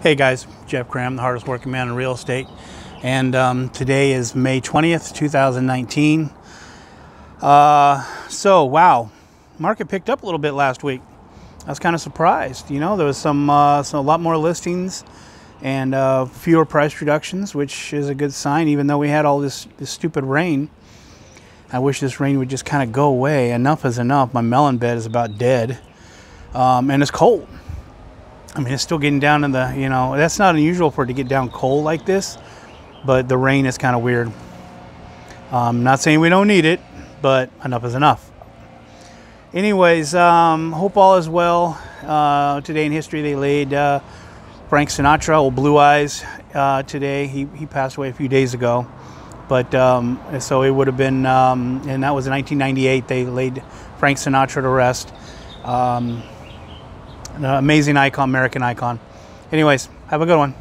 Hey guys, Jeff Kram, the hardest working man in real estate. And um, today is May 20th, 2019. Uh, so, wow, market picked up a little bit last week. I was kind of surprised. You know, there was some, uh, some a lot more listings and uh, fewer price reductions, which is a good sign, even though we had all this, this stupid rain. I wish this rain would just kind of go away. Enough is enough. My melon bed is about dead. Um, and it's cold. I mean, it's still getting down in the, you know, that's not unusual for it to get down cold like this, but the rain is kind of weird. I'm not saying we don't need it, but enough is enough. Anyways, um, hope all is well. Uh, today in history, they laid uh, Frank Sinatra, old Blue Eyes, uh, today. He, he passed away a few days ago. But um, so it would have been, um, and that was in 1998, they laid Frank Sinatra to rest. Amazing icon, American icon. Anyways, have a good one.